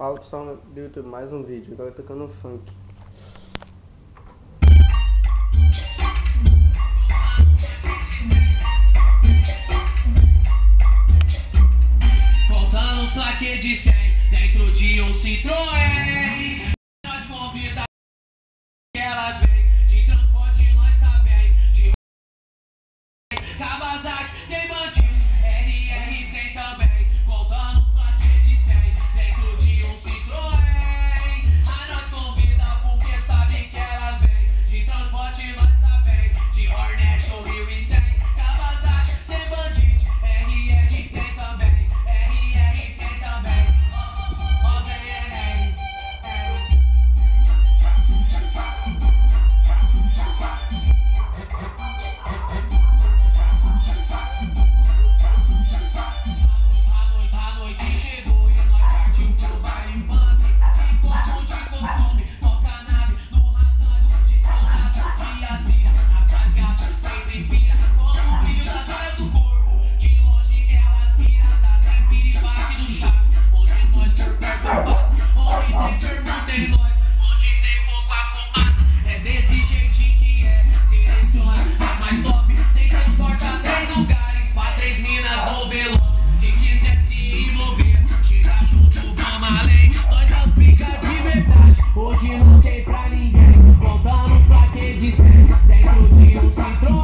Fala pessoal do YouTube, mais um vídeo, agora tocando funk. Voltando os plaquês de 100 dentro de um Citroën. disser, tecno de um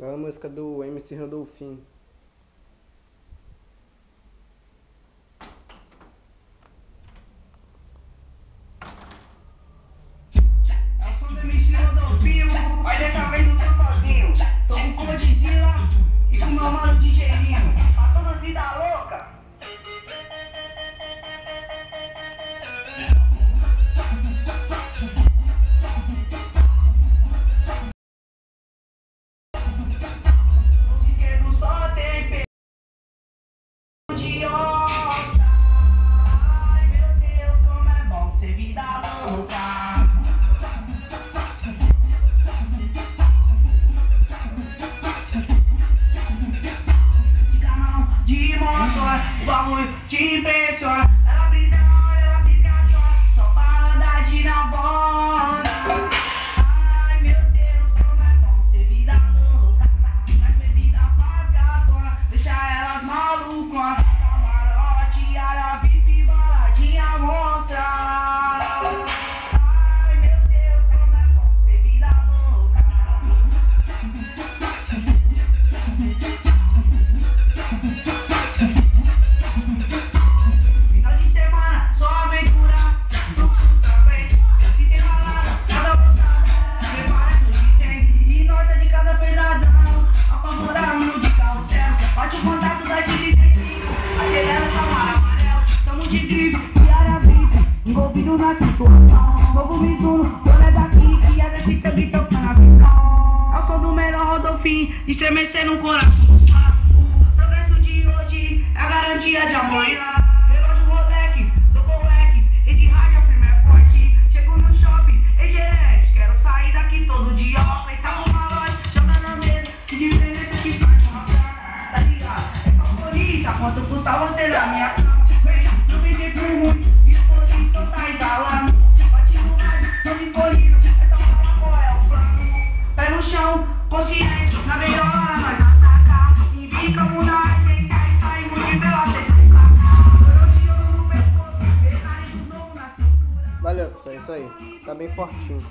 É uma música do MC Randolphin. bones, cheap as mesma situação Novo Mizuno, dono daqui e a desse também toca na visão É o som do melhor Rodolfinho Estremecer no coração O progresso de hoje É a garantia de amor. Relógio Rolex, Double X E de rádio a é forte Chego no shopping, é gerente Quero sair daqui todo dia Ó, pensar numa loja, joga na mesa Que diferença que faz Tá ligado? É favorita, quanto custa você na minha casa Veja, não vender por muito Tá exalando Bate rádio, tô me polindo Então fala qual é o Pé no chão, consciente Na melhor nós Embicamos na agência E saímos de cintura Valeu, pessoal, é isso aí. Tá bem fortinho.